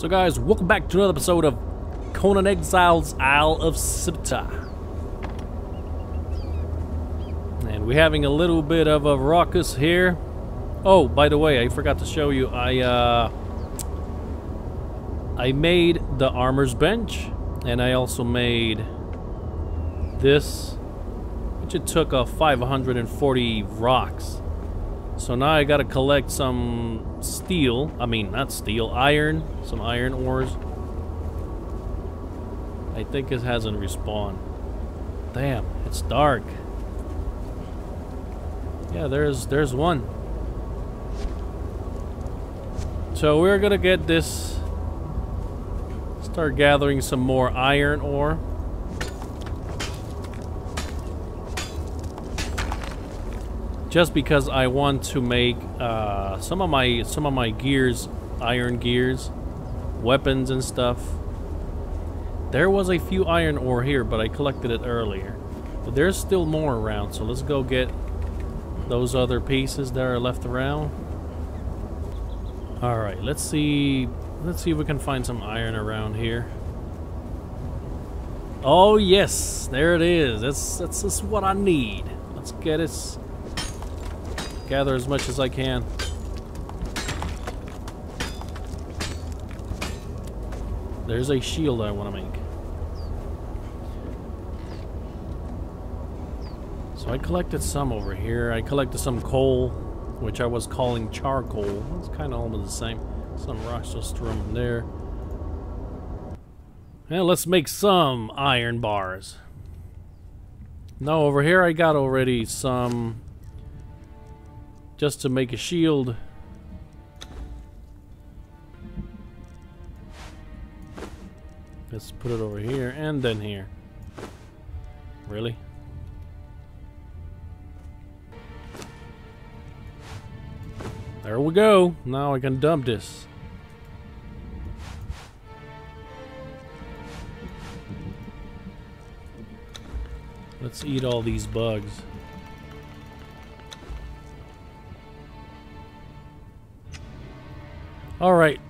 So guys, welcome back to another episode of Conan Exiles Isle of Siptah. And we're having a little bit of a ruckus here. Oh, by the way, I forgot to show you, I, uh... I made the armor's bench, and I also made this, which it took uh, 540 rocks. So now I gotta collect some steel. I mean, not steel, iron. Some iron ores. I think it hasn't respawned. Damn, it's dark. Yeah, there's there's one. So we're gonna get this. Start gathering some more iron ore. Just because I want to make uh, some of my some of my gears, iron gears, weapons and stuff. There was a few iron ore here, but I collected it earlier. But there's still more around, so let's go get those other pieces that are left around. All right, let's see. Let's see if we can find some iron around here. Oh yes, there it is. That's that's, that's what I need. Let's get it gather as much as I can. There's a shield I want to make. So I collected some over here. I collected some coal, which I was calling charcoal. It's kind of almost the same. Some rocks just thrown there. Now let's make some iron bars. No, over here I got already some just to make a shield. Let's put it over here and then here. Really? There we go. Now I can dump this. Let's eat all these bugs. All right.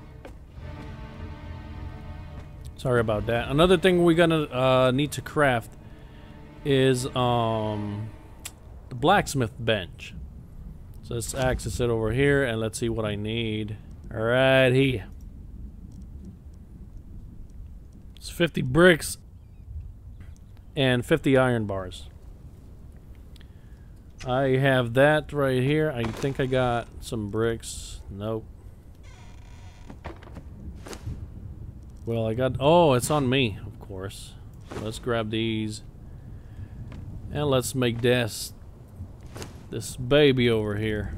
Sorry about that. Another thing we're gonna uh, need to craft is um, the blacksmith bench. So let's access it over here and let's see what I need. All right, here. It's 50 bricks and 50 iron bars. I have that right here. I think I got some bricks. Nope. Well, I got... Oh, it's on me, of course. Let's grab these. And let's make this... This baby over here.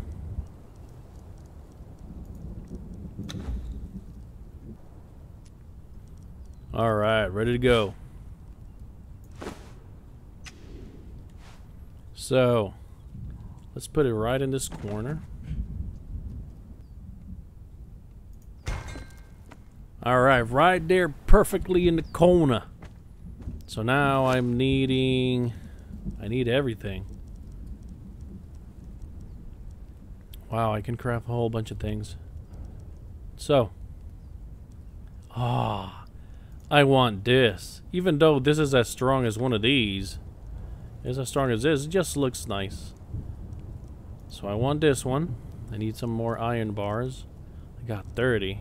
Alright, ready to go. So, let's put it right in this corner. Alright, right there perfectly in the corner. So now I'm needing... I need everything. Wow, I can craft a whole bunch of things. So. Ah. I want this. Even though this is as strong as one of these. Is as strong as this. It just looks nice. So I want this one. I need some more iron bars. I got 30.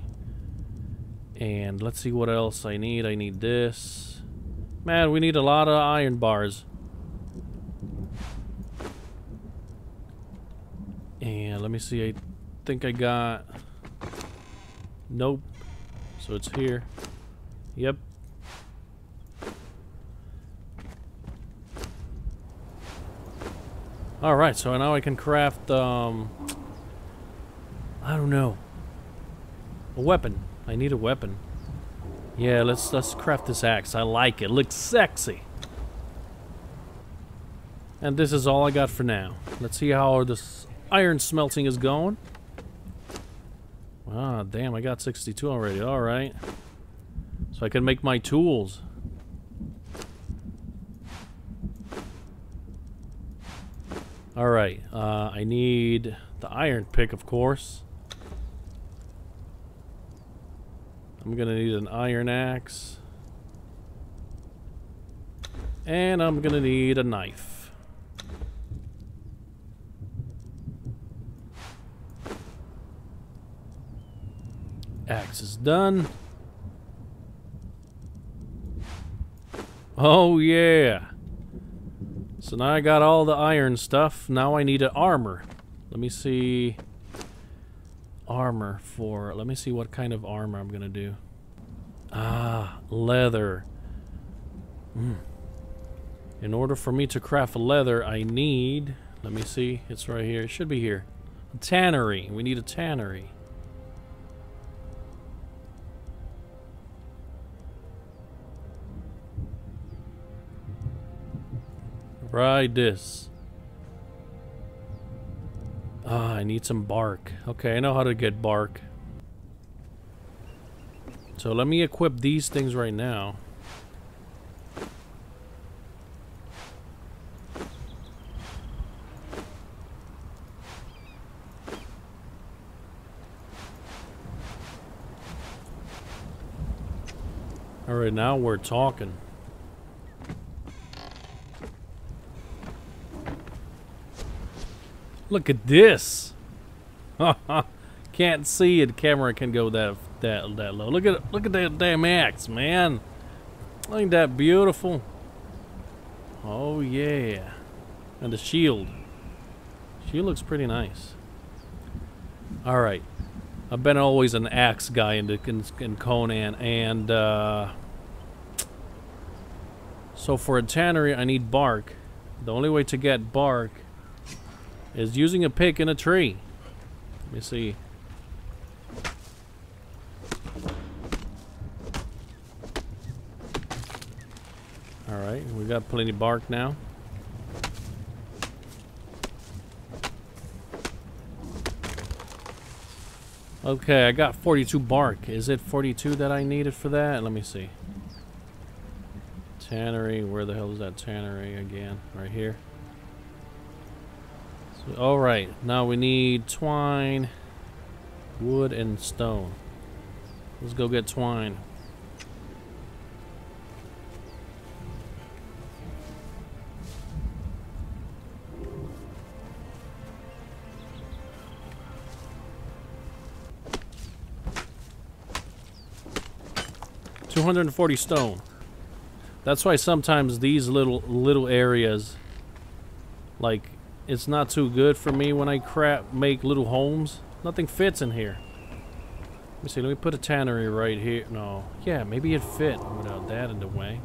And let's see what else I need. I need this. Man, we need a lot of iron bars. And let me see. I think I got... Nope. So it's here. Yep. Alright, so now I can craft, um... I don't know. A weapon. I need a weapon. Yeah, let's let's craft this axe. I like it. Looks sexy. And this is all I got for now. Let's see how this iron smelting is going. Ah, damn, I got 62 already. Alright. So I can make my tools. Alright, uh, I need the iron pick, of course. I'm gonna need an iron axe. And I'm gonna need a knife. Axe is done. Oh yeah. So now I got all the iron stuff. Now I need an armor. Let me see. Armor for... Let me see what kind of armor I'm going to do. Ah, leather. Mm. In order for me to craft leather, I need... Let me see. It's right here. It should be here. A tannery. We need a tannery. Right this. Ah, I need some bark. Okay, I know how to get bark. So let me equip these things right now. Alright, now we're talking. Look at this. Can't see it. Camera can go that that that low. Look at look at that damn axe, man. Ain't that beautiful? Oh yeah. And the shield. She looks pretty nice. All right. I've been always an axe guy in, the, in, in Conan, and uh, so for a tannery, I need bark. The only way to get bark is using a pick in a tree. Let me see. Alright, we got plenty bark now. Okay, I got 42 bark. Is it 42 that I needed for that? Let me see. Tannery, where the hell is that tannery again? Right here. So, all right, now we need twine, wood, and stone. Let's go get twine. Two hundred and forty stone. That's why sometimes these little little areas, like it's not too good for me when I crap make little homes. Nothing fits in here. Let me see, let me put a tannery right here. No. Yeah, maybe it fit without that in the way.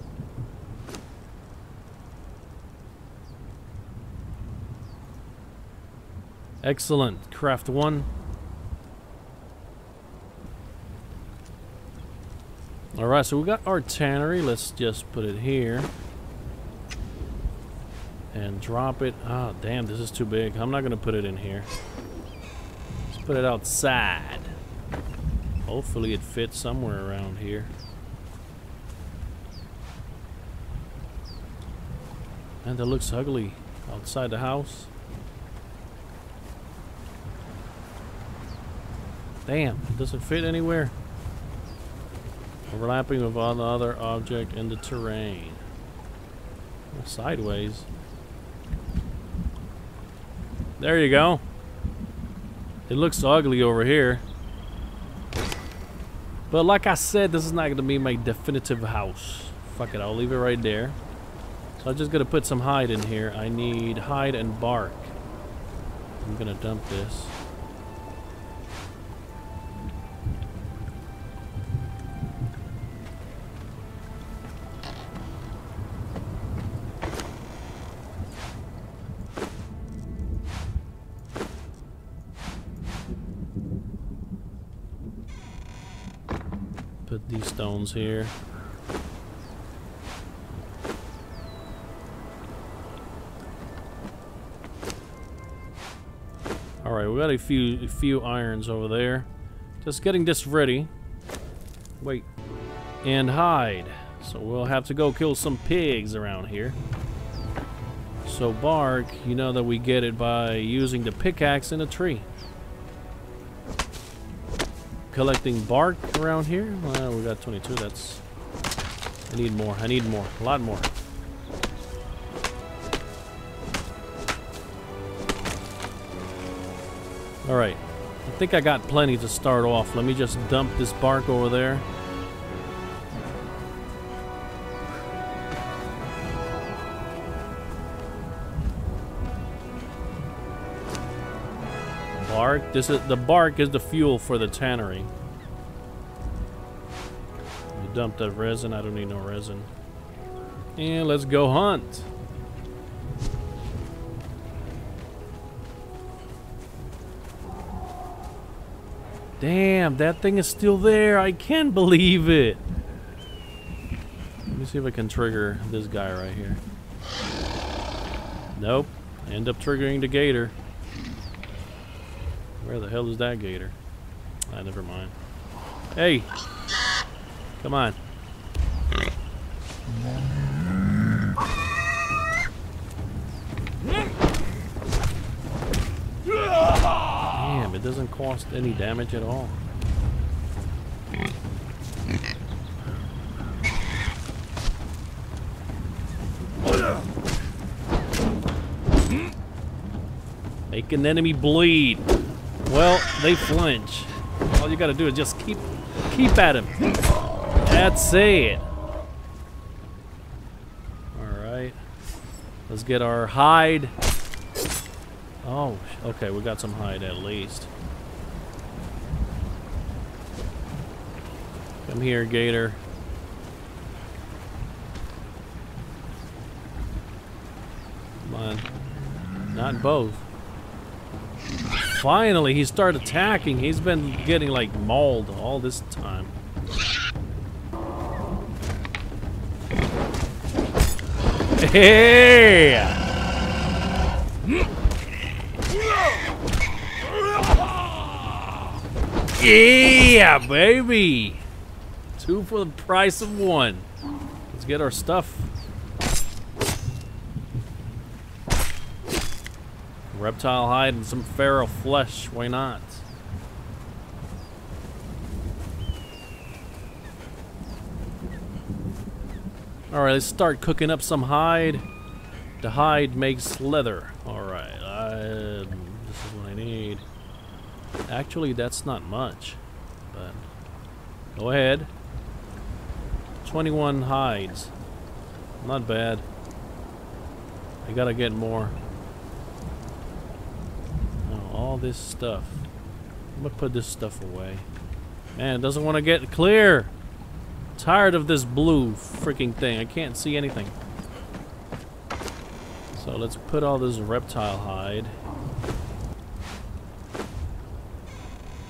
Excellent. Craft one. Alright, so we got our tannery. Let's just put it here and drop it. Oh, damn, this is too big. I'm not going to put it in here. Let's put it outside. Hopefully it fits somewhere around here. And it looks ugly outside the house. Damn, it doesn't fit anywhere. Overlapping with another object in the terrain. Sideways. There you go. It looks ugly over here. But like I said, this is not going to be my definitive house. Fuck it, I'll leave it right there. So I'm just going to put some hide in here. I need hide and bark. I'm going to dump this. These stones here. Alright, we got a few a few irons over there. Just getting this ready. Wait. And hide. So we'll have to go kill some pigs around here. So bark, you know that we get it by using the pickaxe in a tree. Collecting bark around here? Well, we got 22. That's. I need more. I need more. A lot more. Alright. I think I got plenty to start off. Let me just dump this bark over there. This is the bark is the fuel for the tannery. You dump that resin. I don't need no resin. And let's go hunt. Damn, that thing is still there. I can't believe it. Let me see if I can trigger this guy right here. Nope. End up triggering the gator. Where the hell is that gator? Ah, never mind. Hey! Come on. Damn, it doesn't cost any damage at all. Make an enemy bleed. Well, they flinch. All you gotta do is just keep keep at him. That's it. Alright. Let's get our hide. Oh, okay, we got some hide at least. Come here, Gator. Come on. Not both. Finally, he started attacking. He's been getting, like, mauled all this time. Hey! Yeah, baby! Two for the price of one. Let's get our stuff. Reptile hide and some feral flesh. Why not? Alright, let's start cooking up some hide. The hide makes leather. Alright, this is what I need. Actually, that's not much. But go ahead. 21 hides. Not bad. I gotta get more all this stuff. I'm gonna put this stuff away. Man, it doesn't want to get clear. Tired of this blue freaking thing. I can't see anything. So let's put all this reptile hide.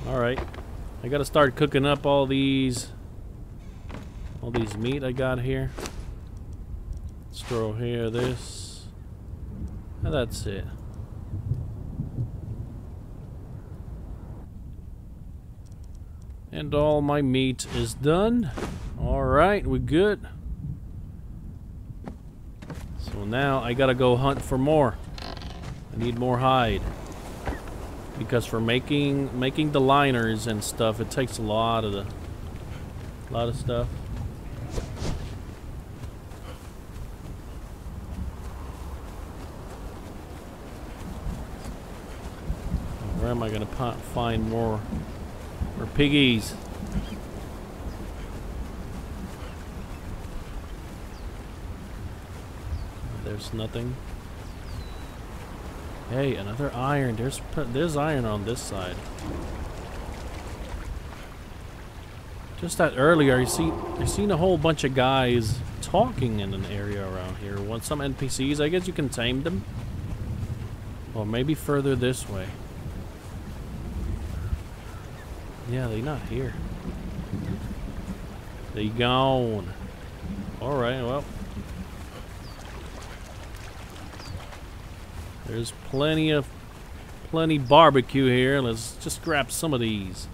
Alright. I gotta start cooking up all these all these meat I got here. Let's throw here this. And that's it. And all my meat is done. Alright, we good. So now I gotta go hunt for more. I need more hide. Because for making making the liners and stuff, it takes a lot of the a lot of stuff. Where am I gonna find more or piggies. There's nothing. Hey, another iron. There's there's iron on this side. Just that earlier, you see, I seen a whole bunch of guys talking in an area around here. Want some NPCs? I guess you can tame them. Or maybe further this way. Yeah, they not here. They gone. Alright, well. There's plenty of plenty barbecue here. Let's just grab some of these.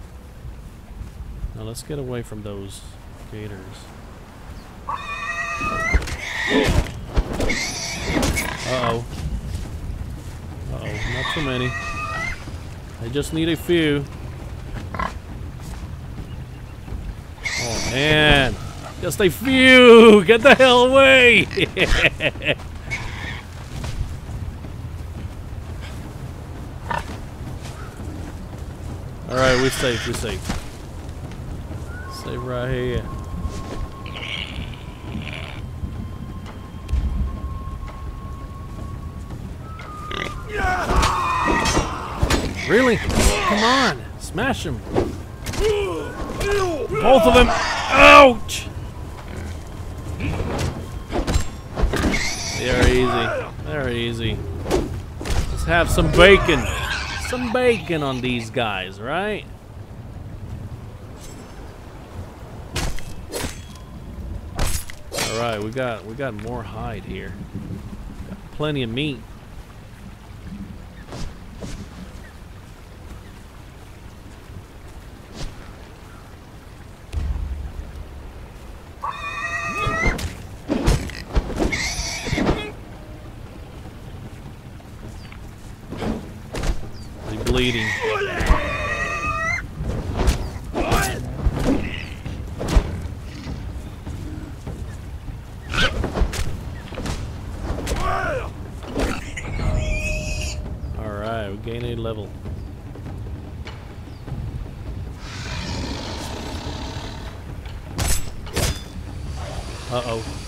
Now let's get away from those gators. Uh-oh. Uh-oh, not too many. I just need a few. Man. Just a few! Get the hell away! Alright, we're safe, we're safe. Safe right here. Really? Come on! Smash him! Both of them! Ouch! They're easy. They're easy. Let's have some bacon. Some bacon on these guys, right? All right, we got we got more hide here. Got plenty of meat. He's bleeding. All right, we gain a level. Uh oh.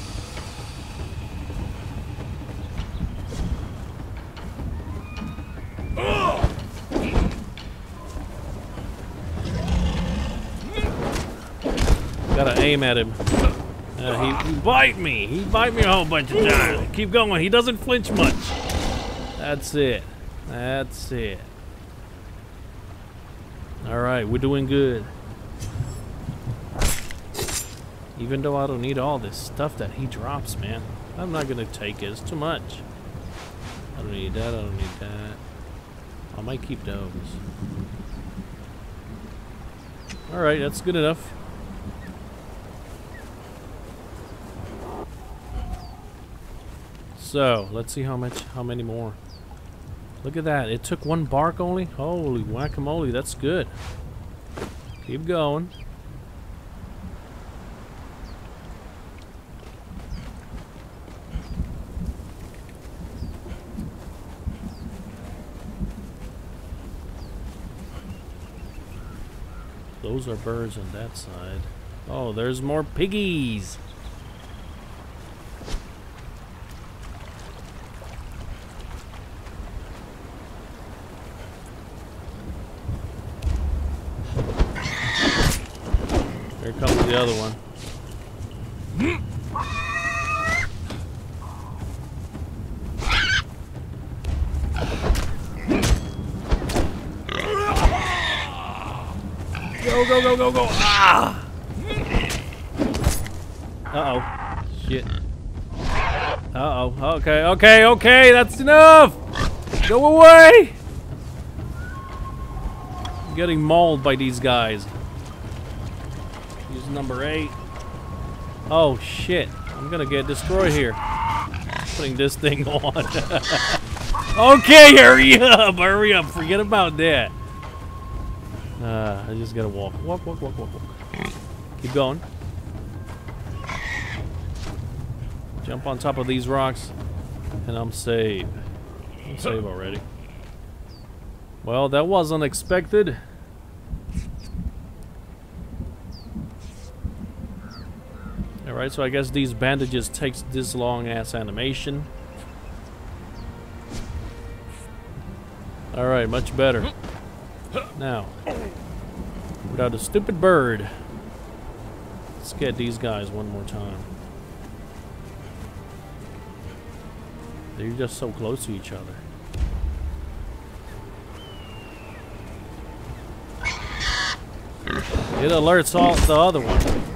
Gotta aim at him. Uh, he, he bite me. He bite me a whole bunch of times. Keep going. He doesn't flinch much. That's it. That's it. All right, we're doing good. Even though I don't need all this stuff that he drops, man. I'm not gonna take it. It's too much. I don't need that. I don't need that. I might keep those. All right, that's good enough. So let's see how much, how many more. Look at that! It took one bark only. Holy guacamole! That's good. Keep going. Those are birds on that side. Oh, there's more piggies. Here comes the other one. Go, go, go, go, go. Ah! Uh-oh. Shit. Uh-oh. Okay, okay. That's enough. Go away. I'm getting mauled by these guys. Use number eight. Oh, shit. I'm gonna get destroyed here. Putting this thing on. okay, hurry up. Hurry up. Forget about that. Uh, I just gotta walk. Walk, walk, walk, walk, walk. Keep going. Jump on top of these rocks, and I'm safe. I'm safe already. Well, that was unexpected. Alright, so I guess these bandages takes this long ass animation. Alright, much better. Now, without a stupid bird, let's get these guys one more time. They're just so close to each other. It alerts all the other one.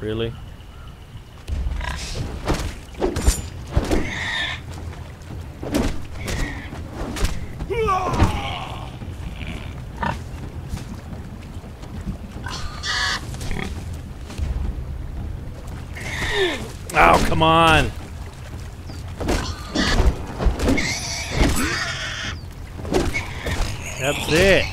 Really? Oh, come on! That's it.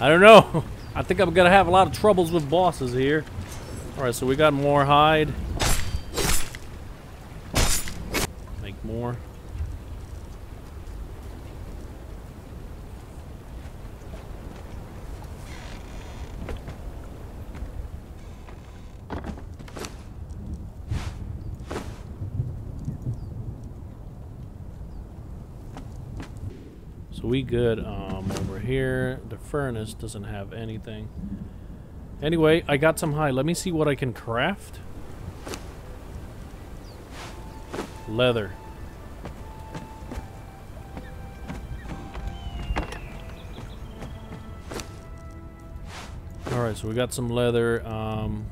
I don't know. I think I'm gonna have a lot of troubles with bosses here. Alright, so we got more hide. Make more. So we good um, here. The furnace doesn't have anything. Anyway, I got some hide. Let me see what I can craft. Leather. Alright, so we got some leather. Um,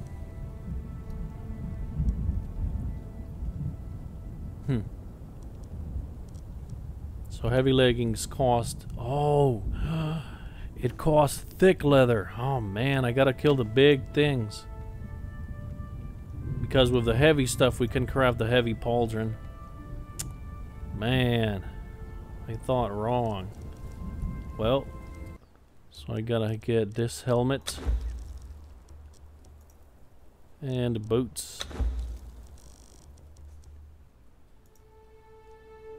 hmm. So heavy leggings cost... Oh! It costs thick leather. Oh man, I gotta kill the big things. Because with the heavy stuff, we can craft the heavy pauldron. Man, I thought wrong. Well, so I gotta get this helmet. And boots.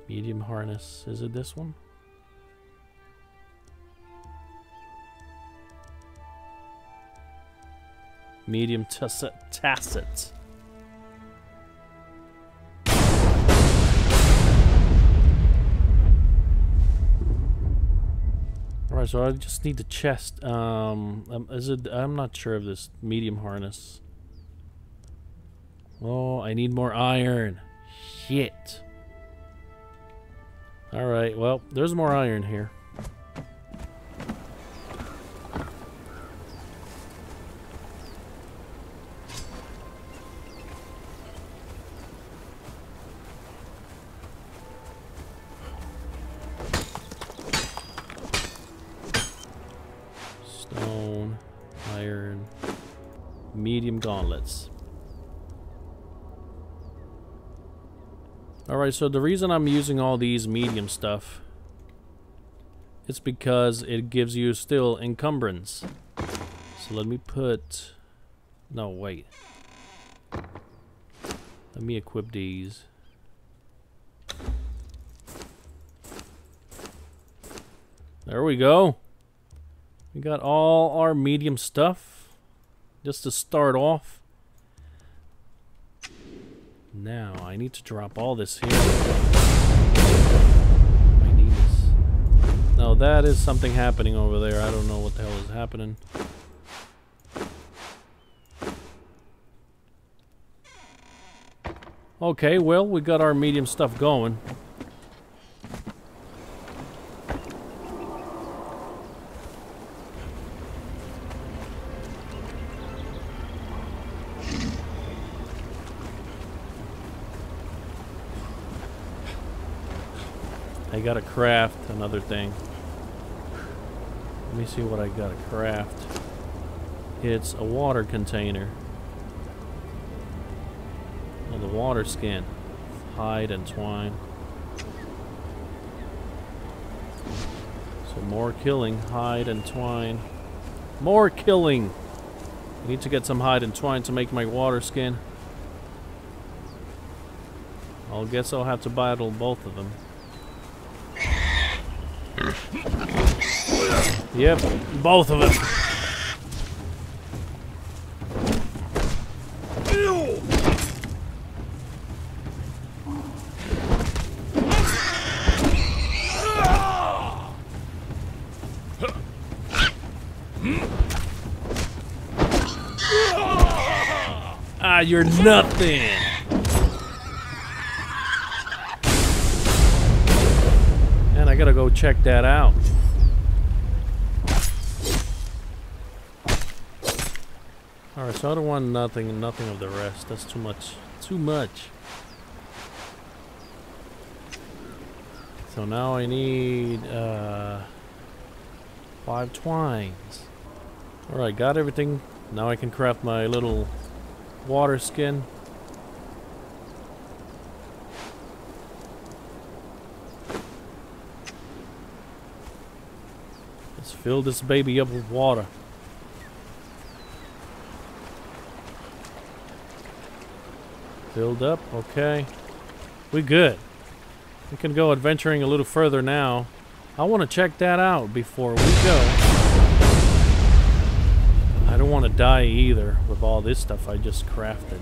Medium harness. Is it this one? Medium tacit. Alright, so I just need the chest. Um, um, is it? I'm not sure of this medium harness. Oh, I need more iron. Shit. Alright, well, there's more iron here. Alright, so the reason I'm using all these medium stuff is because it gives you still encumbrance. So let me put... No, wait. Let me equip these. There we go. We got all our medium stuff. Just to start off. Now, I need to drop all this here. I need this. No, that is something happening over there. I don't know what the hell is happening. Okay, well, we got our medium stuff going. I gotta craft another thing. Let me see what I gotta craft. It's a water container. Oh, the water skin. Hide and twine. So more killing, hide and twine. More killing! I need to get some hide and twine to make my water skin. I'll guess I'll have to battle both of them. Yep, both of them. Ah, you're nothing. Check that out. Alright, so I don't want nothing, nothing of the rest. That's too much. Too much. So now I need, uh... Five twines. Alright, got everything. Now I can craft my little water skin. Fill this baby up with water. Filled up, okay. We good. We can go adventuring a little further now. I want to check that out before we go. I don't want to die either with all this stuff I just crafted.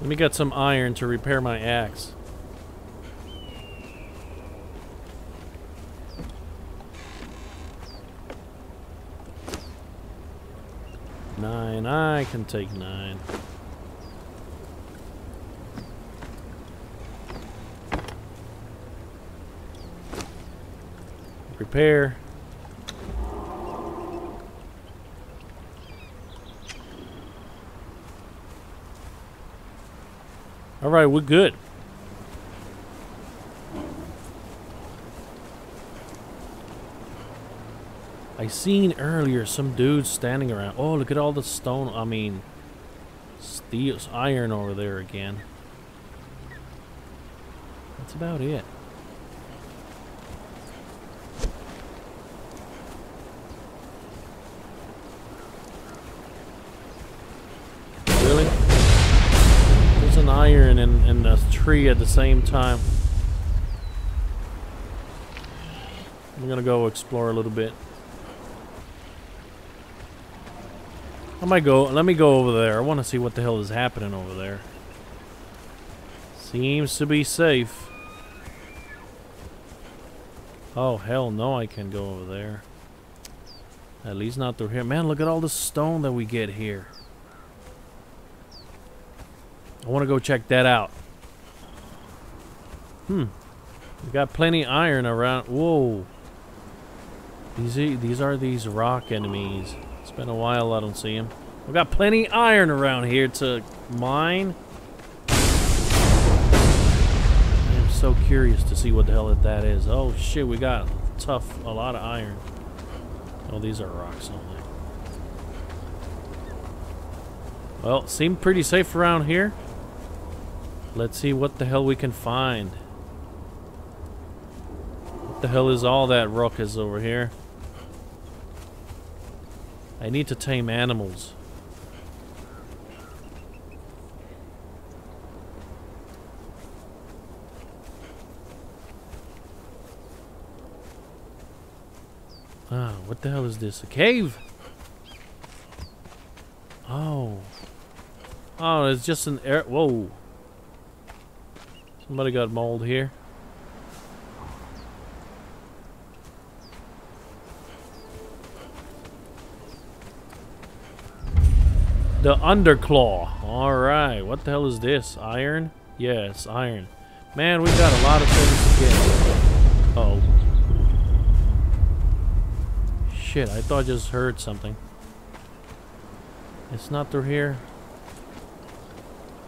Let me get some iron to repair my axe. Nine, I can take nine. Repair. All right, we're good. I seen earlier some dudes standing around. Oh, look at all the stone. I mean, steel, iron over there again. That's about it. Really? There's an iron and, and a tree at the same time. I'm gonna go explore a little bit. I might go, let me go over there. I want to see what the hell is happening over there. Seems to be safe. Oh, hell no, I can go over there. At least not through here. Man, look at all the stone that we get here. I want to go check that out. Hmm. We got plenty iron around. Whoa. These are, these are these rock enemies. Been a while I don't see him. We've got plenty iron around here to mine. I am so curious to see what the hell that is. Oh shit, we got tough, a lot of iron. Oh, these are rocks only. Well, seemed pretty safe around here. Let's see what the hell we can find. What the hell is all that ruckus over here? I need to tame animals. Ah, what the hell is this? A cave? Oh. Oh, it's just an air. Whoa. Somebody got mold here. The Underclaw. Alright, what the hell is this? Iron? Yes, iron. Man, we got a lot of things to get. Oh. Shit, I thought I just heard something. It's not through here.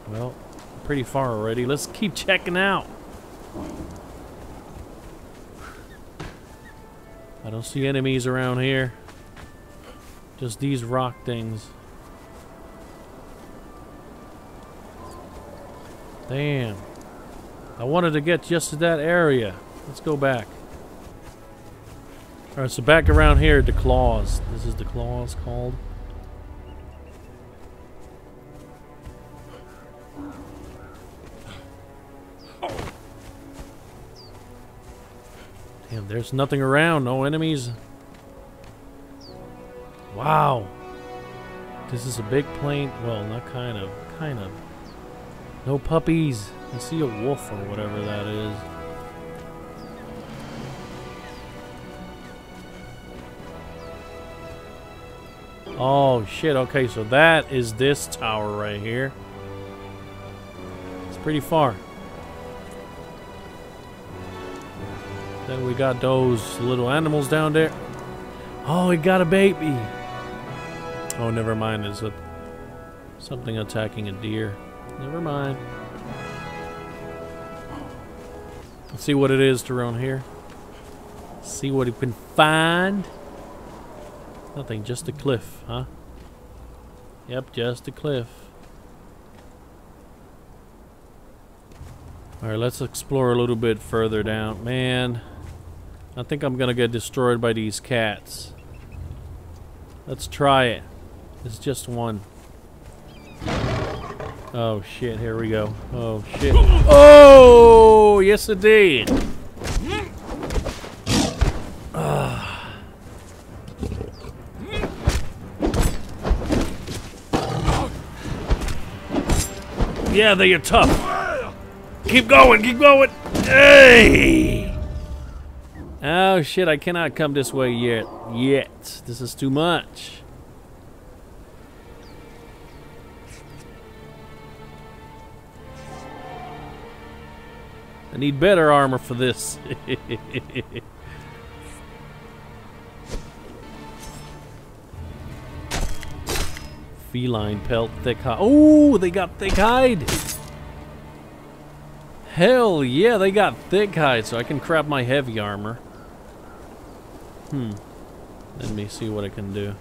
Well, pretty far already. Let's keep checking out. I don't see enemies around here. Just these rock things. Damn. I wanted to get just to that area. Let's go back. Alright, so back around here, the claws. This is the claws called. Damn, there's nothing around. No enemies. Wow. This is a big plane. Well, not kind of. Kind of. No puppies. I see a wolf or whatever that is. Oh shit, okay, so that is this tower right here. It's pretty far. Then we got those little animals down there. Oh, we got a baby. Oh, never mind. It's a something attacking a deer. Never mind. Let's see what it is to around here. See what we can find. Nothing, just a cliff, huh? Yep, just a cliff. Alright, let's explore a little bit further down. Man, I think I'm gonna get destroyed by these cats. Let's try it. It's just one. Oh shit, here we go. Oh shit. Oh, yes it did. Ah. Yeah, they are tough. Keep going, keep going. Hey! Oh shit, I cannot come this way yet. Yet. This is too much. Need better armor for this. Feline pelt, thick hide. Oh, they got thick hide. Hell yeah, they got thick hide, so I can crap my heavy armor. Hmm. Let me see what I can do.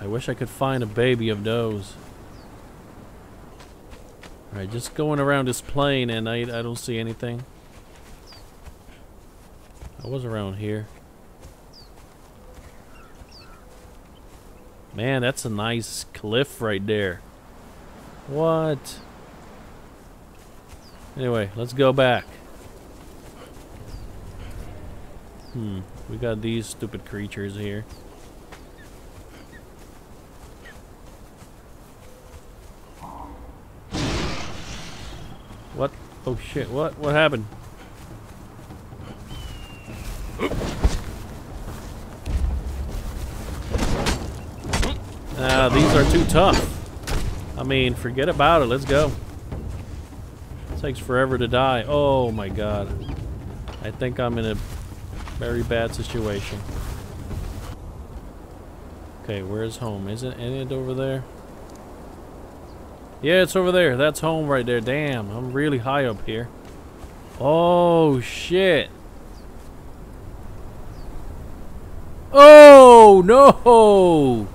I wish I could find a baby of those. Alright, just going around this plane and I, I don't see anything. I was around here. Man, that's a nice cliff right there. What? Anyway, let's go back. Hmm, we got these stupid creatures here. What? Oh shit, what? What happened? Ah, these are too tough. I mean, forget about it. Let's go. It takes forever to die. Oh my god. I think I'm in a very bad situation. Okay, where's home? Isn't it over there? Yeah, it's over there. That's home right there. Damn, I'm really high up here. Oh, shit. Oh, no!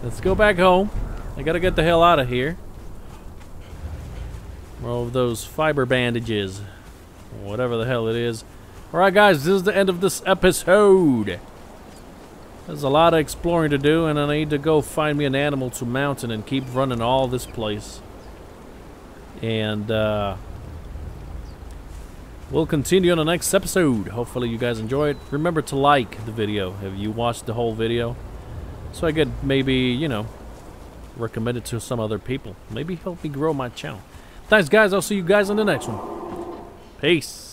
Let's go back home. I gotta get the hell out of here. More of those fiber bandages. Whatever the hell it is. Alright guys, this is the end of this episode. There's a lot of exploring to do, and I need to go find me an animal to mount and keep running all this place. And, uh, we'll continue on the next episode. Hopefully you guys enjoy it. Remember to like the video if you watched the whole video. So I could maybe, you know, recommend it to some other people. Maybe help me grow my channel. Thanks, guys. I'll see you guys on the next one. Peace.